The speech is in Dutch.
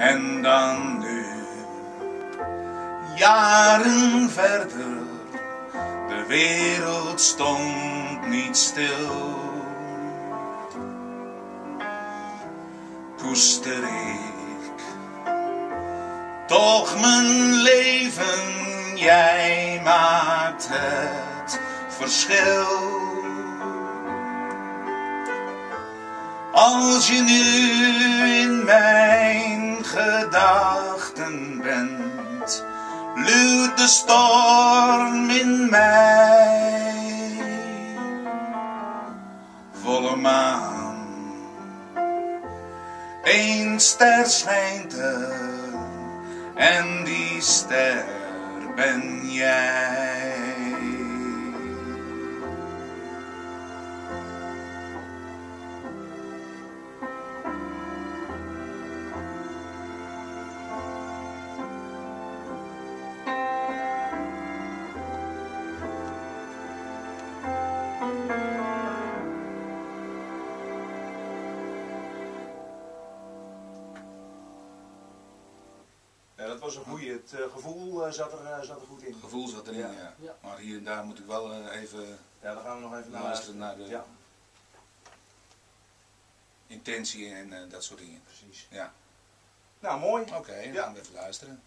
En dan nu, jaren verder, de wereld stond niet stil. Koester ik toch mijn leven, jij maakt het verschil. Als je nu in mijn gedachten bent, luwt de storm in mij. Volle maan, één ster schijnt er, en die ster ben jij. Dat was een goeie. Het eh, gevoel eh, zat, er, eh, zat er goed in. Het gevoel zat erin, Ja. ja. Ja. Maar hier en daar moet ik wel even Ja, dan gaan we nog even naar luisteren naar de Ja, intentie en dat soort dingen. precies. Ja. Nou, mooi. Oké, dan Ja. gaan we even luisteren.